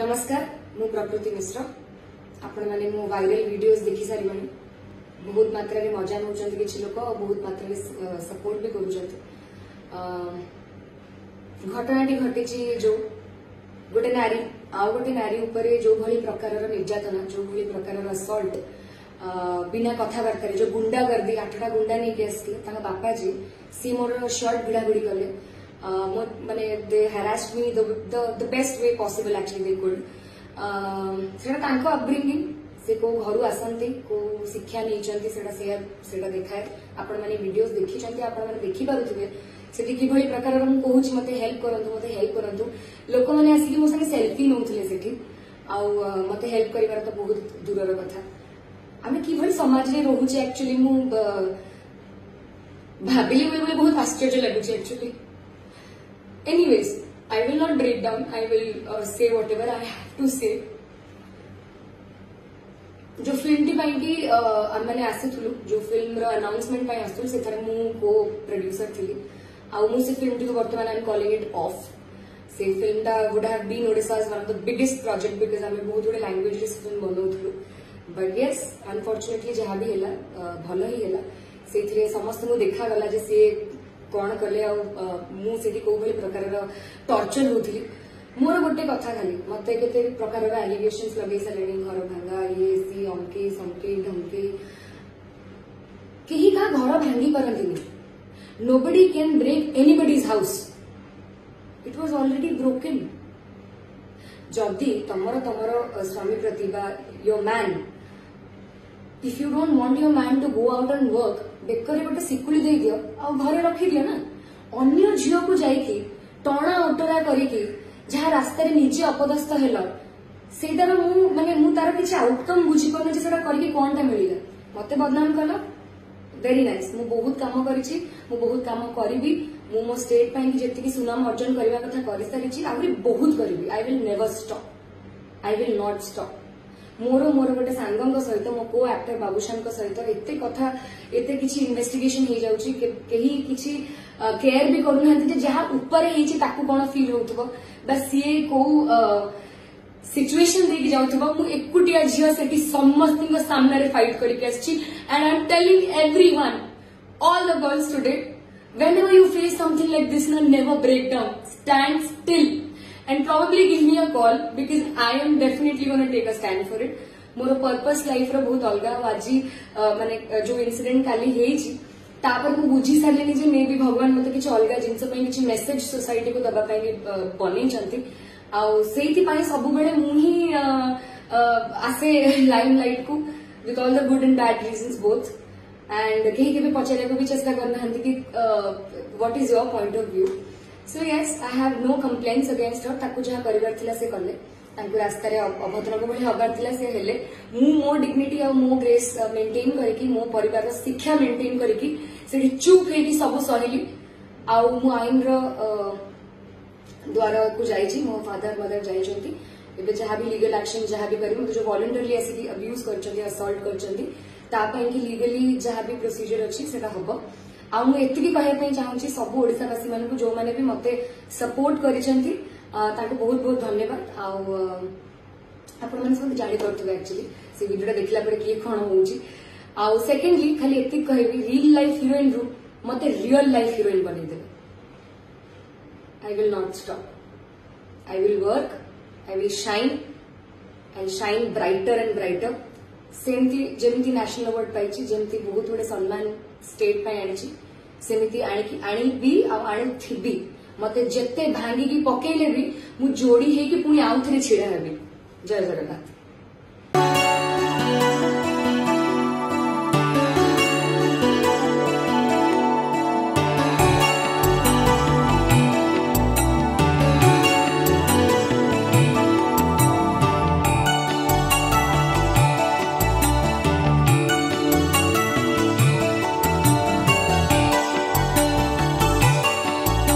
ନମସ୍କାର ମୁଁ ପ୍ରକୃତି ମିଶ୍ର ଆପଣମାନେ ମୋ ଭାଇରାଲ ଭିଡ଼ିଓଜ ଦେଖିସାରିବେଣି ବହୁତ ମାତ୍ରାରେ ମଜା ନେଉଛନ୍ତି କିଛି ଲୋକ ବହୁତ ମାତ୍ରାରେ ସପୋର୍ଟ ବି କରୁଛନ୍ତି ଘଟଣାଟି ଘଟିଛି ଯେଉଁ ଗୋଟେ ନାରୀ ଆଉ ଗୋଟେ ନାରୀ ଉପରେ ଯେଉଁଭଳି ପ୍ରକାରର ନିର୍ଯାତନା ଯେଉଁଭଳି ପ୍ରକାରର ଅସଲ୍ଟ ବିନା କଥାବାର୍ତ୍ତାରେ ଯେଉଁ ଗୁଣ୍ଡାଗର୍ଦ୍ଦି ଆଠଟା ଗୁଣ୍ଡା ନେଇକି ଆସିଥିଲେ ତାଙ୍କ ବାପା ଯିଏ ସିଏ ମୋର ସର୍ଟ ଭିଡ଼ାଗୁଡ଼ି କଲେ ମାନେ they harassed me the best way possible actually they could ସେଟା ତାଙ୍କ ଅପବ୍ରିଙ୍ଗିଂ ସେ କୋଉ ଘରୁ ଆସନ୍ତି କୋଉ ଶିକ୍ଷା ନେଇଛନ୍ତି ସେଟା ସେୟା ସେଟା ଦେଖାଏ ଆପଣମାନେ ଭିଡିଓ ଦେଖିଛନ୍ତି ଆପଣମାନେ ଦେଖିପାରୁଥିବେ ସେଠି କିଭଳି ପ୍ରକାରର ମୁଁ କହୁଛି ମୋତେ ହେଲ୍ପ କରନ୍ତୁ ମୋତେ ହେଲ୍ପ କରନ୍ତୁ ଲୋକମାନେ ଆସିକି ମୋ ସାଙ୍ଗେ ସେଲ୍ଫି ନେଉଥିଲେ ସେଠି ଆଉ ମୋତେ ହେଲ୍ପ କରିବାର ତ ବହୁତ ଦୂରର କଥା ଆମେ କିଭଳି ସମାଜରେ ରହୁଛେ ଆକ୍ଚୁଆଲି ମୁଁ ଭାବିଲି ବେଳେବେଳେ ବହୁତ ଆଶ୍ଚର୍ଯ୍ୟ ଲାଗୁଛି actually Anyways, I will not break down. I will uh, say whatever I have to say. जो फिल्म टी पाई की uh, मैंने आसीलु जो फिल्म अनाउंसमेंट आसू से को प्रोड्यूसर थी आउ फिल्म टी बर्तमान I am calling it off से फिल्म टा would have been Odisha one of the biggest project because आम बहुत गुड लांगुएज फिल्म बनाऊ बट ये अनफर्चुनेटली जहाँ भी uh, भल ही से समस्त देखा गला सी कौन कले मुझे प्रकार टर्चर हो मोर गोटे कथा खाली मत प्रकार एलिगेशन लगे सारे घर भांगा ये सी अंके समके ढंके कहीं का घर भांगी पारे nobody can break anybody's house it was already broken जदि तुम तुम स्वामी Pratibha your man if you don't want your mind to go out and work बेकर गोटे सिकुड़ी दे दि आउ घरे ना अन्य झील को जाइकी टणा अटरा करके रास्त निजे अपदस्थ हल मानते तार किसी आउटकम बुझी पारे से कौन टा मिलेगा मत बदनाम कल वेरी नाइस मु बहुत कम कर बहुत कम करी मो स्टेट जी सुनाम अर्जन करने कथा कर सारी आहुत करी आई विल नेवर स्टप आई विल नॉट स्टप मोर मोर गोटे सांग सहित मो को आक्टर बाबूशा सहित एते कथा एते केयर भी कर उपर कौ सिचुएशन देखि जाऊटिया झील से समस्त सामने फाइट करके telling every one all the girls today whenever you face something like this never break down stand still and probably give me a call because I am definitely going to take a stand for it. More purpose life रोत अलग आज मानने जो incident का बुझी सारे may be भगवान मतलब किसी अलग जिन कि मेसेज सोसायटी को दबापी बनई आई सब आसे लाइन लाइट को with all the good and bad reason both and कहीं के भी चेस्ट करना तो कि what is your point of view so yes I have no complain against her ताक जहां करार से कले रास्त अभद्र भाई हबार था से हेले मो डिग्निटी मो ग्रेस मेन्टेन कर शिक्षा मेन्टेन कर चुप हो सब सहली आउ मु आईन र्वर को जाइए मो फादर मदर जाइंट एवं भी लिगेल आक्शन जहां भी करें जो भलेंटरली आसिक अब्यूज कर असल्ट करी जहां भी प्रोसीजर अच्छी से हम ଆଉ ମୁଁ ଏତିକି କହିବା ପାଇଁ ଚାହୁଁଛି ସବୁ ଓଡ଼ିଶାବାସୀମାନଙ୍କୁ ଯେଉଁମାନେ ବି ମୋତେ ସପୋର୍ଟ କରିଛନ୍ତି ତାଙ୍କୁ ବହୁତ ବହୁତ ଧନ୍ୟବାଦ ଆଉ ଆପଣମାନେ ସମସ୍ତେ ଜାଣିପାରୁଥିବେ ଆକ୍ଚୁଆଲି ସେ ଭିଡ଼ିଓଟା ଦେଖିଲା ପରେ କିଏ କ'ଣ ହେଉଛି ଆଉ ସେକେଣ୍ଡଲି ଖାଲି ଏତିକି କହିବି ରିଲ୍ ଲାଇଫ୍ ହିରୋଇନ୍ରୁ ମୋତେ ରିଅଲ୍ ଲାଇଫ୍ ହିରୋଇନ୍ ବନେଇଦେବେ I will not stop. I will work, I will shine and shine brighter and brighter ସେମିତି ଯେମିତି ନ୍ୟାସନାଲ ଆୱାର୍ଡ ପାଇଛି ଯେମିତି ବହୁତ ଗୁଡ଼ିଏ ସମ୍ମାନ ଷ୍ଟେଟ୍ ପାଇଁ ଆଣିଛି ସେମିତି ଆଣିକି ଆଣିବି ଆଉ ଆଣିଥିବି ମତେ ଯେତେ ଭାଙ୍ଗିକି ପକେଇଲେ ବି ମୁଁ ଯୋଡି ହେଇକି ପୁଣି ଆଉ ଥରେ ଛିଡା ହେବି ଜୟ ଜଗନ୍ନାଥ